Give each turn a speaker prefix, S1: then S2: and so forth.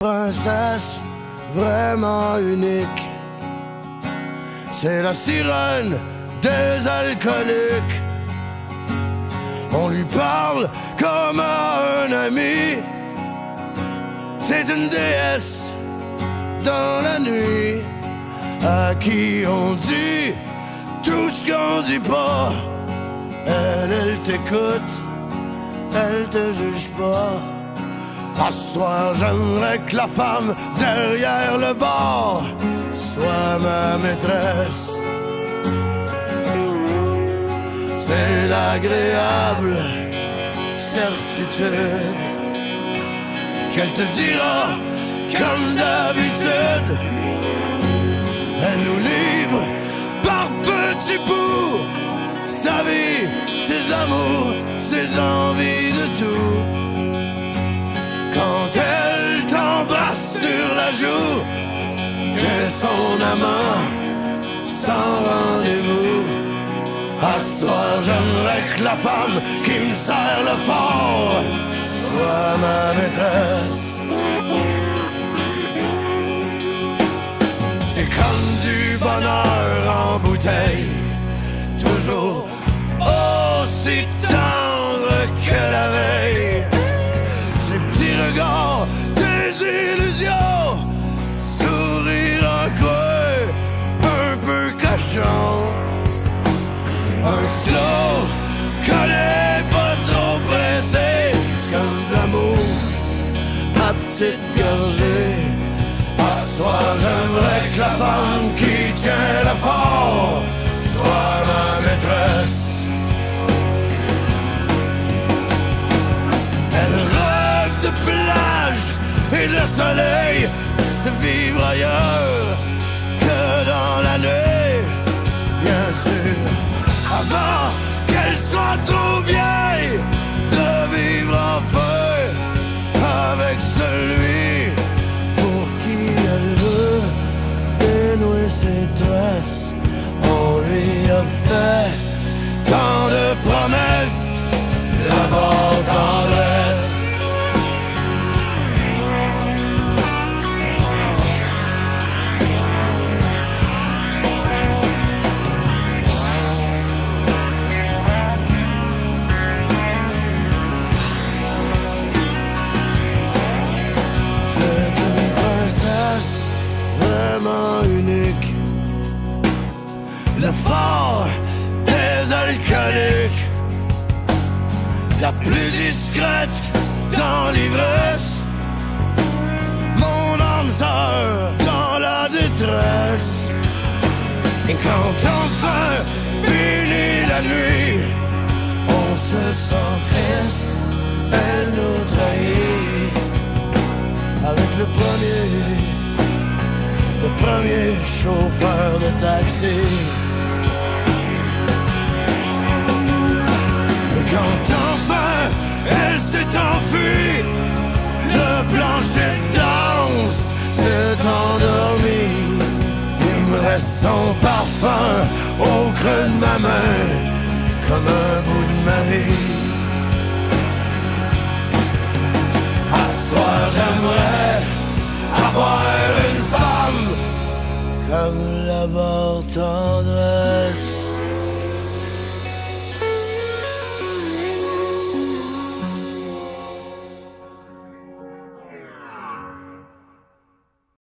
S1: princesse vraiment unique. C'est la sirène des alcooliques. On lui parle comme à un ami. C'est une déesse dans la nuit à qui on dit tout ce qu'on dit pas. Elle, elle t'écoute, elle te juge pas. À soir, j'aimerais que la femme derrière le bar soit ma maîtresse. C'est l'agréable certitude qu'elle te dira comme d'habitude. Elle nous livre par petits bouts sa vie, ses amours, ses envies son amant sans rendez-vous. À ce soir, j'aimerais que la femme qui me serre le fort soit ma maîtresse. C'est comme du bonheur en bouteille, toujours Un slow, connais pas trop pressé, c'est de l'amour à petite gorgée. À j'aimerais que la femme qui tient le fort soit ma maîtresse. De promesses, tendresse. C'est une princesse vraiment unique. Le fort La plus discrète dans l'ivresse. Mon âme sœur dans la détresse. Et quand enfin finit la nuit, on se sent triste, elle nous trahit avec le premier, le premier chauffeur de taxi. Le plancher danse s'est endormi. Il me reste son parfum au creux de ma main, comme un bout de ma vie. À soir, j'aimerais avoir une femme comme la tendresse.